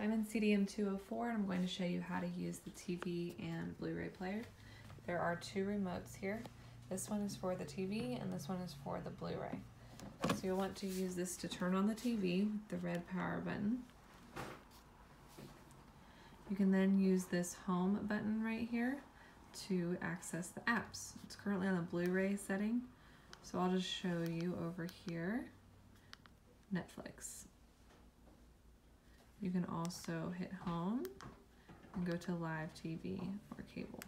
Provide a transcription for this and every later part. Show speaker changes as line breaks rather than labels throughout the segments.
I'm in CDM 204 and I'm going to show you how to use the TV and Blu-ray player. There are two remotes here. This one is for the TV and this one is for the Blu-ray. So you'll want to use this to turn on the TV, the red power button. You can then use this home button right here to access the apps. It's currently on the Blu-ray setting, so I'll just show you over here, Netflix. You can also hit home and go to live TV or cable.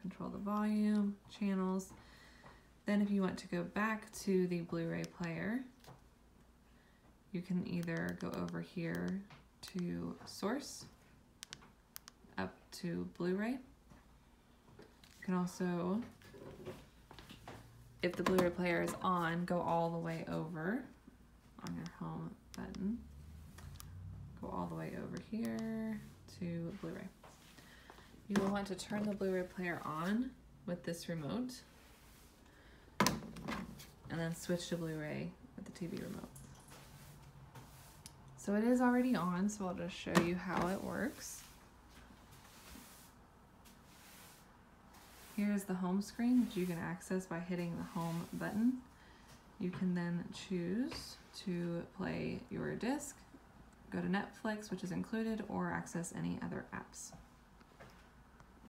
Control the volume, channels. Then if you want to go back to the Blu-ray player, you can either go over here to source, up to Blu-ray. You can also, if the Blu-ray player is on, go all the way over on your home button. Go all the way over here to Blu-ray. You will want to turn the Blu-ray player on with this remote and then switch to Blu-ray with the TV remote. So it is already on, so I'll just show you how it works. Here's the home screen, which you can access by hitting the home button. You can then choose to play your disc, go to Netflix, which is included, or access any other apps.